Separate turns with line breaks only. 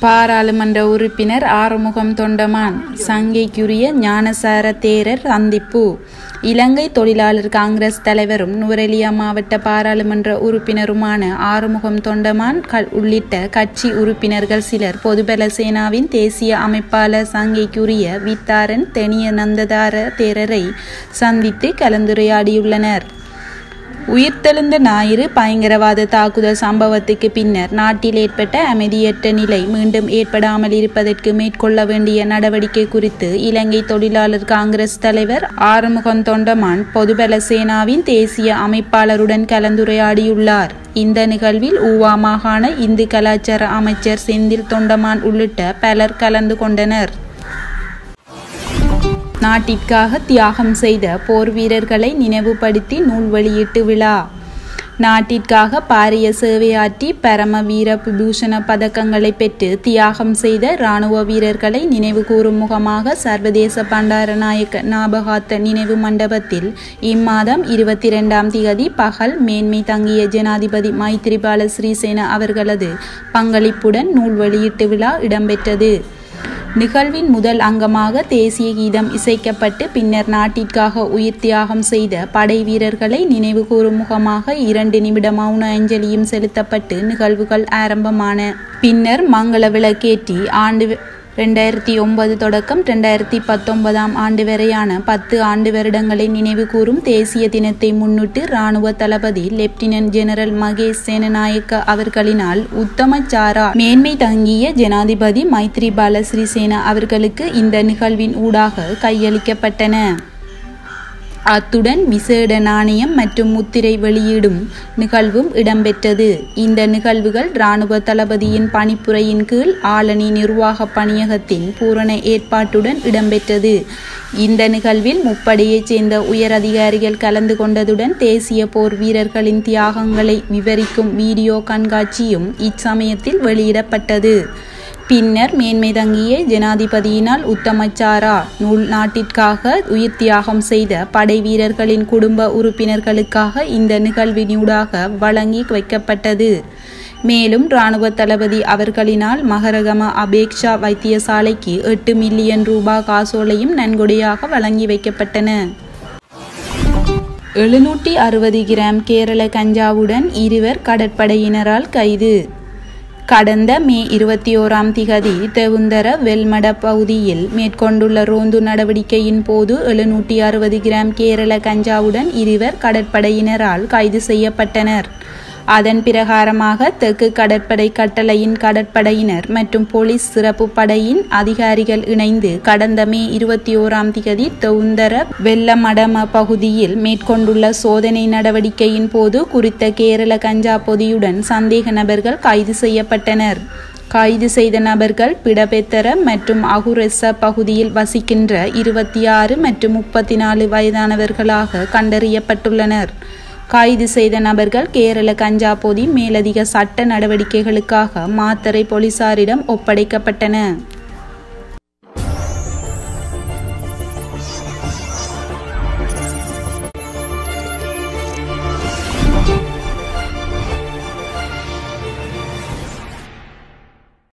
பாராளுமன்ற உறுப்பினர் ஆறுமுகம் தொண்டமான் சங்கைக்குரிய ஞானசார தேரர் சந்திப்பு இலங்கை தொழிலாளர் காங்கிரஸ் தலைவரும் நுவரெலியா மாவட்ட பாராளுமன்ற உறுப்பினருமான ஆறுமுகம் தொண்டமான் உள்ளிட்ட கட்சி உறுப்பினர்கள் சிலர் பொதுபல சேனாவின் தேசிய அமைப்பாளர் சங்கைக்குரிய வித்தாரன் தெனிய நந்ததார தேரரை சந்தித்து கலந்துரையாடியுள்ளனர். உயிர்த்தெழுந்த ஞாயிறு பயங்கரவாத தாக்குதல் சம்பவத்துக்கு பின்னர் நாட்டில் ஏற்பட்ட அமைதியற்ற நிலை மீண்டும் ஏற்படாமல் இருப்பதற்கு மேற்கொள்ள வேண்டிய நடவடிக்கை குறித்து இலங்கை தொழிலாளர் காங்கிரஸ் தலைவர் ஆறுமுகம் தொண்டமான் பொதுபல சேனாவின் தேசிய அமைப்பாளருடன் கலந்துரையாடியுள்ளார். இந்த நிகழ்வில் ஊவா மாகாண இந்து கலாச்சார அமைச்சர் செந்தில் தொண்டமான் உள்ளிட்ட பலர் கலந்து கொண்டனர். நாட்டிற்காக தியாகம் செய்த போர் வீரர்களை நினைவுபடுத்தி நூல் வெளியீட்டு விழா. நாட்டிற்காக பாரிய சேவையாற்றி பரம வீர விபூஷண பதக்கங்களை பெற்று தியாகம் செய்த இராணுவ வீரர்களை நினைவுகூரும் முகமாக சர்வதேச பண்டாரநாயக்க ஞாபகார்த்த நினைவு மண்டபத்தில் இம்மாதம் இருபத்தி இரண்டாம் திகதி பகல் மேன்மை தங்கிய ஜனாதிபதி மைத்திரிபால ஸ்ரீசேன அவர்களது பங்களிப்புடன் நூல் வெளியீட்டு விழா இடம்பெற்றது. நிகழ்வின் முதல் அங்கமாக தேசிய கீதம் இசைக்கப்பட்டு பின்னர் நாட்டிற்காக உயிர் தியாகம் செய்த படை வீரர்களை நினைவுகூரும் முகமாக இரண்டு நிமிட மௌன அஞ்சலியும் செலுத்தப்பட்டு நிகழ்வுகள் ஆரம்பமான. பின்னர் மங்கள விளக்கேற்றி ஆண்டு ரெண்டாயிரத்தி ஒன்பது தொடக்கம் ரெண்டாயிரத்தி பத்தொன்பதாம் ஆண்டு வரையான பத்து ஆண்டு வருடங்களை நினைவு கூறும் தேசிய தினத்தை முன்னிட்டு இராணுவ தளபதி லெப்டினன்ட் ஜெனரல் மகேஷ் சேனநாயக்க அவர்களினால் உத்தமச்சாரா மேன்மை தங்கிய ஜனாதிபதி மைத்ரிபால சிறிசேன அவர்களுக்கு இந்த நிகழ்வின் ஊடாக கையளிக்கப்பட்டன. அத்துடன் விசேட நாணயம் மற்றும் முத்திரை வெளியிடும் நிகழ்வும் இடம்பெற்றது. இந்த நிகழ்வுகள் இராணுவ தளபதியின் பணிப்புரையின் கீழ் ஆலனி நிர்வாக பணியகத்தின் பூரண ஏற்பாட்டுடன் இடம்பெற்றது. இந்த நிகழ்வில் முப்படையைச் சேர்ந்த உயர் அதிகாரிகள் கலந்து கொண்டதுடன் தேசிய போர் வீரர்களின் தியாகங்களை விவரிக்கும் வீடியோ கண்காட்சியும் இச்சமயத்தில் வெளியிடப்பட்டது. பின்னர் மேன்மை தங்கிய ஜனாதிபதியினால் உத்தமச்சாரா நூல் நாட்டிற்காக உயிர் தியாகம் செய்த படை வீரர்களின் குடும்ப உறுப்பினர்களுக்காக இந்த நிகழ்வினூடாக வழங்கி வைக்கப்பட்டது. மேலும் இராணுவ தளபதி அவர்களினால் மகரகம அபேக்ஷா வைத்தியசாலைக்கு எட்டு மில்லியன் ரூபாய் காசோலையும் நன்கொடையாக வழங்கி வைக்கப்பட்டன. எழுநூற்றி அறுபது கிராம் கேரள கஞ்சாவுடன் இருவர் கடற்படையினரால் கைது. கடந்த மே இருபத்தி ஓராம் திகதி தெவுந்தர வெல்மட பகுதியில் மேற்கொண்டுள்ள ரோந்து நடவடிக்கையின் போது எழுநூற்றி அறுபது கிராம் கேரள கஞ்சாவுடன் இருவர் கடற்படையினரால் கைது செய்யப்பட்டனர். அதன் பிரகாரமாக தெற்கு கடற்படை கட்டளையின் கடற்படையினர் மற்றும் போலீஸ் சிறப்பு படையின் அதிகாரிகள் இணைந்து கடந்த மே இருபத்தி ஓராம் திகதி தவுந்தர வெள்ளமடம பகுதியில் மேற்கொண்டுள்ள சோதனை நடவடிக்கையின் போது குறித்த கேரள கஞ்சா பொதியுடன் சந்தேக நபர்கள் கைது செய்யப்பட்டனர். கைது செய்த நபர்கள் பிடபெத்தர மற்றும் அகுரெஸ பகுதியில் வசிக்கின்ற இருபத்தி ஆறு மற்றும் முப்பத்தி நாலு வயதானவர்களாக கண்டறியப்பட்டுள்ளனர். கைது செய்த நபர்கள் கேரள கஞ்சா பொதி மேலதிக சட்ட நடவடிக்கைகளுக்காக மாத்தறை போலீசாரிடம் ஒப்படைக்கப்பட்டன.